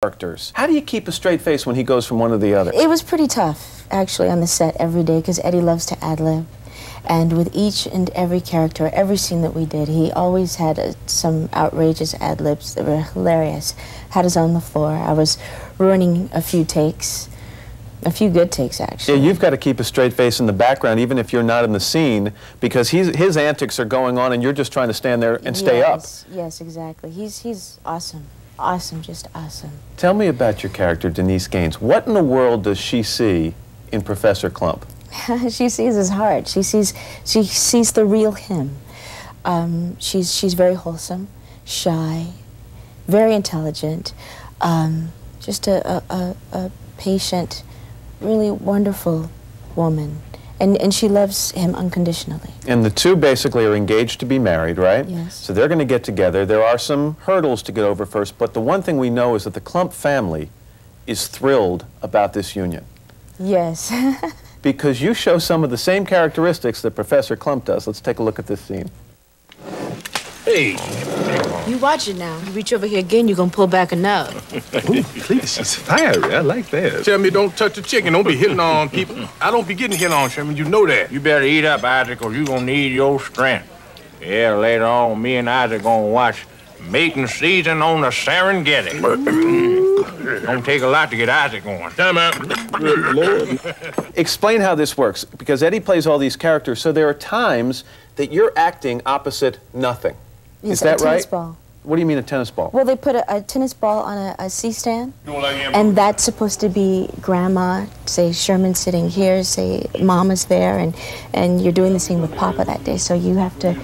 characters. How do you keep a straight face when he goes from one to the other? It was pretty tough, actually, on the set every day because Eddie loves to ad lib. And with each and every character, every scene that we did, he always had uh, some outrageous ad libs that were hilarious. Had us on the floor. I was ruining a few takes, a few good takes, actually. Yeah, you've got to keep a straight face in the background, even if you're not in the scene, because he's, his antics are going on and you're just trying to stand there and stay yes, up. Yes, exactly. He's, he's awesome. Awesome, just awesome. Tell me about your character, Denise Gaines. What in the world does she see in Professor Klump? she sees his heart. She sees, she sees the real him. Um, she's, she's very wholesome, shy, very intelligent, um, just a, a, a, a patient, really wonderful woman. And, and she loves him unconditionally. And the two basically are engaged to be married, right? Yes. So they're going to get together. There are some hurdles to get over first, but the one thing we know is that the Klump family is thrilled about this union. Yes. because you show some of the same characteristics that Professor Klump does. Let's take a look at this scene. Hey. You watch it now. You reach over here again, you're gonna pull back a nub. Ooh, please, she's fiery. I like that. Tell me don't touch the chicken. Don't be hitting on people. I don't be getting hit on, Sherman. You know that. You better eat up, Isaac, or you gonna need your strength. Yeah, later on, me and Isaac gonna watch mating season on the Serengeti. Mm. Don't take a lot to get Isaac going. Time out. Good Lord. Explain how this works, because Eddie plays all these characters, so there are times that you're acting opposite nothing. Yes, Is that a tennis right? Ball. What do you mean a tennis ball? Well, they put a, a tennis ball on a, a C-stand, and that's supposed to be grandma. Say Sherman sitting here, say mama's there, and and you're doing the same with Papa that day. So you have to,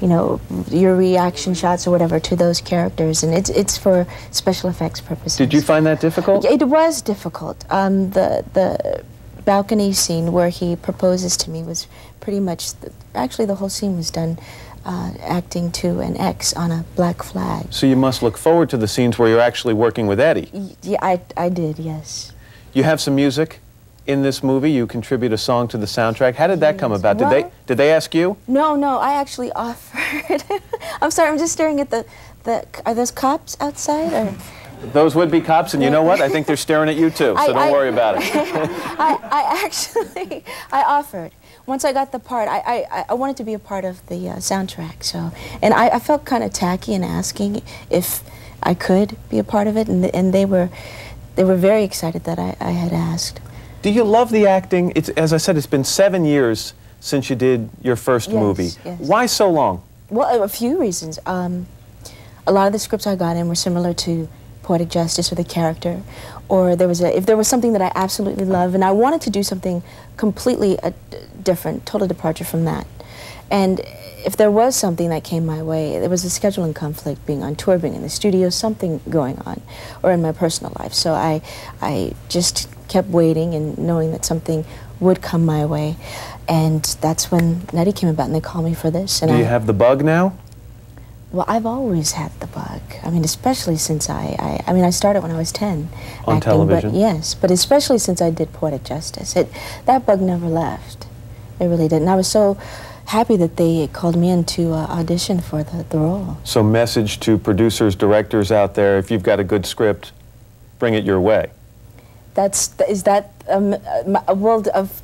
you know, your reaction shots or whatever to those characters, and it's it's for special effects purposes. Did you find that difficult? It was difficult. Um, the the balcony scene where he proposes to me was pretty much the, actually the whole scene was done uh, acting to an X on a black flag. So you must look forward to the scenes where you're actually working with Eddie. Y- Yeah, I, I did, yes. You have some music in this movie. You contribute a song to the soundtrack. How did that come about? Did they did they ask you? No, no, I actually offered. I'm sorry, I'm just staring at the, the are those cops outside? Or? Those would be cops, and you know what? I think they're staring at you too. So I- don't I- worry about it. I, I actually, I offered. Once I got the part, I, I, I wanted to be a part of the uh, soundtrack. So, and I, I felt kind of tacky in asking if I could be a part of it, and, and they were, they were very excited that I, I had asked. Do you love the acting? It's as I said, it's been seven years since you did your first Yes, movie. yes. Why so long? Well, a few reasons. Um, a lot of the scripts I got in were similar to Poetic Justice or The Character, or there was a, if there was something that I absolutely love, and I wanted to do something completely uh, different, total departure from that. And if there was something that came my way, there was a scheduling conflict, being on tour, being in the studio, something going on, or in my personal life. So I, I just kept waiting and knowing that something would come my way. And that's when Nutty came about and they called me for this. And Do I, you have the bug now? well, I've always had the bug. I mean, especially since I, I, I mean, I started when I was 10. On acting, television? But yes, but especially since I did Poetic Justice. It, that bug never left. It really did. And I was so happy that they called me in to uh, audition for the, the role. So, message to producers, directors out there: if you've got a good script, bring it your way. That's, is that um, a world of,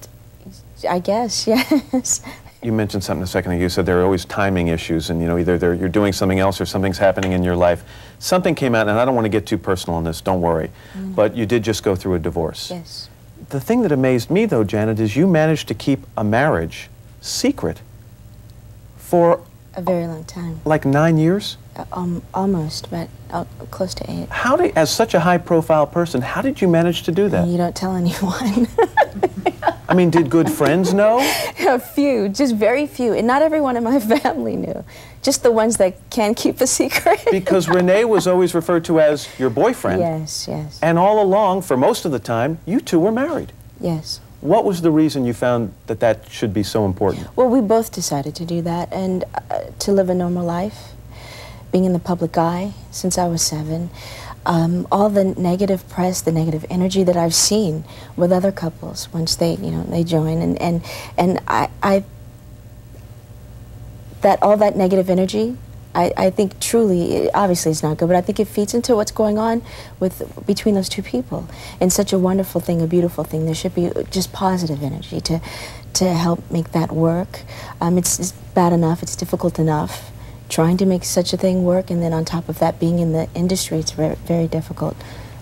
I guess, yes. You mentioned something a second ago. You said there are always timing issues, and you know either they're, you're doing something else or something's happening in your life. Something came out, and I don't want to get too personal on this. Don't worry, but you did just go through a divorce. Yes. The thing that amazed me, though, Janet, is you managed to keep a marriage secret for A very long time. like nine years. Uh, um, almost, but uh, close to eight. How did, as such a high-profile person, how did you manage to do that? You don't tell anyone. I mean, did good friends know? a few, just very few. And not everyone in my family knew. Just the ones that can keep a secret. Because Renee was always referred to as your boyfriend. yes, yes, And all along, for most of the time, you two were married. yes. What was the reason you found that that should be so important? Well, we both decided to do that and uh, to live a normal life, being in the public eye since I was seven. Um, all the negative press, the negative energy that I've seen with other couples once they, you know, they join, and and and I, I that all that negative energy, I, I think truly, obviously it's not good, but I think it feeds into what's going on with between those two people. And such a wonderful thing, a beautiful thing. There should be just positive energy to to help make that work. Um, it's, it's bad enough, it's difficult enough trying to make such a thing work, and then on top of that, being in the industry, it's very, very difficult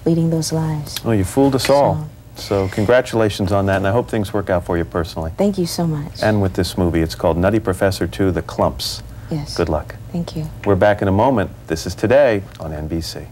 leading those lives. Well, you fooled us all. So congratulations on that, and I hope things work out for you personally. Thank you so much. And with this movie, it's called Nutty Professor 2, The Klumps. yes. Good luck. Thank you. We're back in a moment. This is Today on NBC.